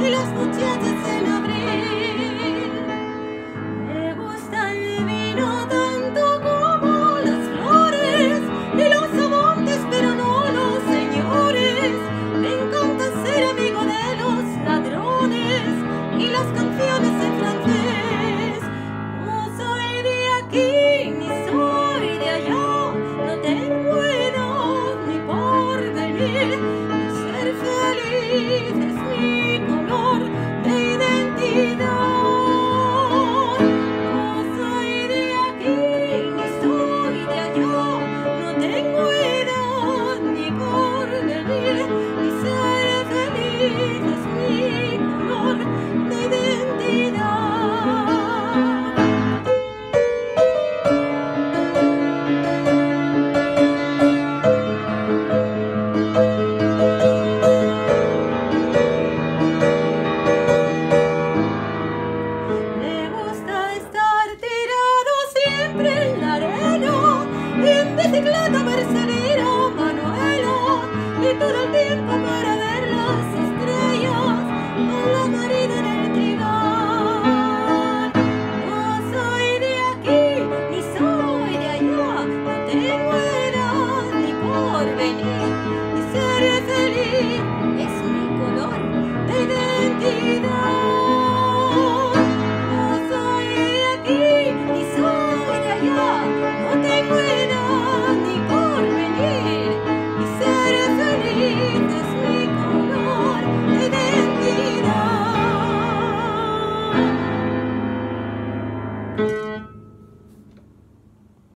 y los cuchillos en abrir me gusta el vino tanto como las flores y los amantes pero no los señores. Me encanta ser amigo de los ladrones y las canciones en francés. No soy de aquí ni soy de allá no tengo dinero ni por venir. Manuela, y tú